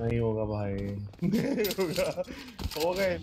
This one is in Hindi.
नहीं होगा भाई। नहीं होगा। हो गए।